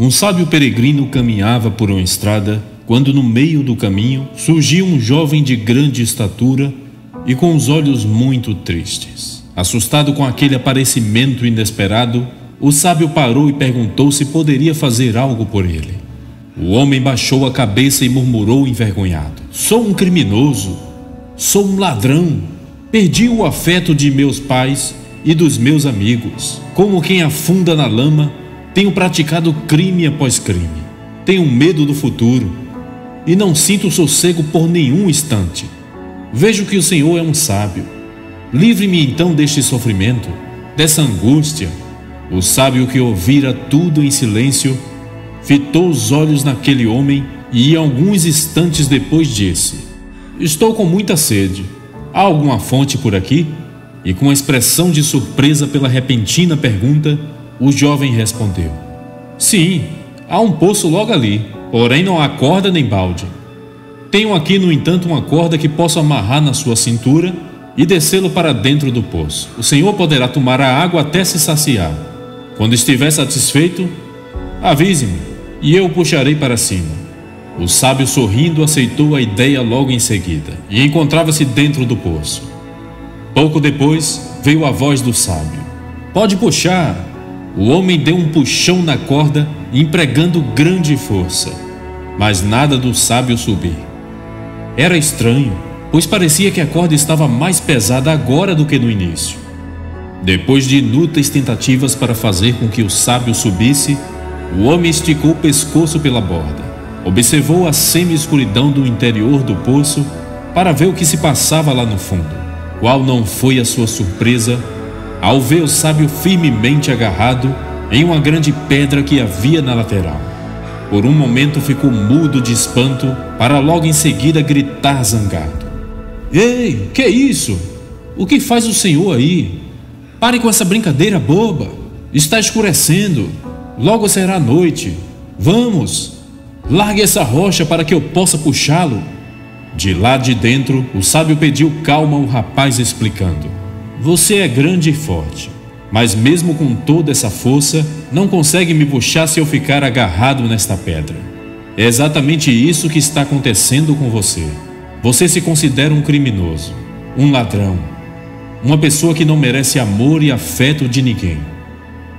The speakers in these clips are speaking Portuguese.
Um sábio peregrino caminhava por uma estrada quando, no meio do caminho, surgiu um jovem de grande estatura e com os olhos muito tristes. Assustado com aquele aparecimento inesperado, o sábio parou e perguntou se poderia fazer algo por ele. O homem baixou a cabeça e murmurou envergonhado: Sou um criminoso, sou um ladrão, perdi o afeto de meus pais e dos meus amigos. Como quem afunda na lama, tenho praticado crime após crime. Tenho medo do futuro e não sinto sossego por nenhum instante. Vejo que o Senhor é um sábio. Livre-me então deste sofrimento, dessa angústia. O sábio que ouvira tudo em silêncio, fitou os olhos naquele homem e, alguns instantes depois, disse: Estou com muita sede. Há alguma fonte por aqui? E com expressão de surpresa pela repentina pergunta, o jovem respondeu: Sim, há um poço logo ali, porém não há corda nem balde. Tenho aqui, no entanto, uma corda que posso amarrar na sua cintura e descê-lo para dentro do poço. O Senhor poderá tomar a água até se saciar. Quando estiver satisfeito, avise-me e eu o puxarei para cima. O sábio, sorrindo, aceitou a ideia logo em seguida e encontrava-se dentro do poço. Pouco depois veio a voz do sábio: Pode puxar. O homem deu um puxão na corda, empregando grande força, mas nada do sábio subir. Era estranho, pois parecia que a corda estava mais pesada agora do que no início. Depois de inúteis tentativas para fazer com que o sábio subisse, o homem esticou o pescoço pela borda, observou a semi-escuridão do interior do poço para ver o que se passava lá no fundo. Qual não foi a sua surpresa ao ver o sábio firmemente agarrado em uma grande pedra que havia na lateral. Por um momento ficou mudo de espanto, para logo em seguida gritar zangado: Ei, que isso? O que faz o senhor aí? Pare com essa brincadeira boba. Está escurecendo. Logo será noite. Vamos. Largue essa rocha para que eu possa puxá-lo. De lá de dentro, o sábio pediu calma ao rapaz, explicando: Você é grande e forte, mas mesmo com toda essa força, não consegue me puxar se eu ficar agarrado nesta pedra. É exatamente isso que está acontecendo com você. Você se considera um criminoso, um ladrão, uma pessoa que não merece amor e afeto de ninguém.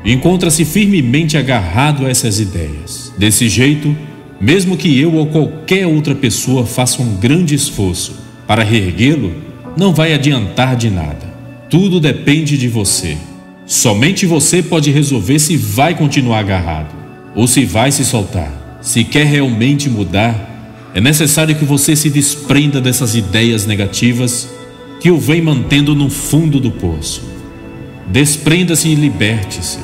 Encontra-se firmemente agarrado a essas ideias. Desse jeito, mesmo que eu ou qualquer outra pessoa faça um grande esforço para reerguê-lo, não vai adiantar de nada. Tudo depende de você. Somente você pode resolver se vai continuar agarrado ou se vai se soltar. Se quer realmente mudar, é necessário que você se desprenda dessas ideias negativas que o vem mantendo no fundo do poço. Desprenda-se e liberte-se.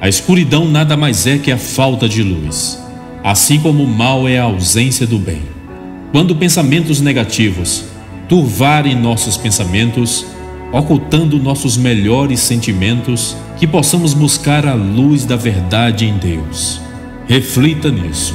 A escuridão nada mais é que a falta de luz, assim como o mal é a ausência do bem. Quando pensamentos negativos turvarem nossos pensamentos, ocultando nossos melhores sentimentos, que possamos buscar a luz da verdade em Deus. Reflita nisso.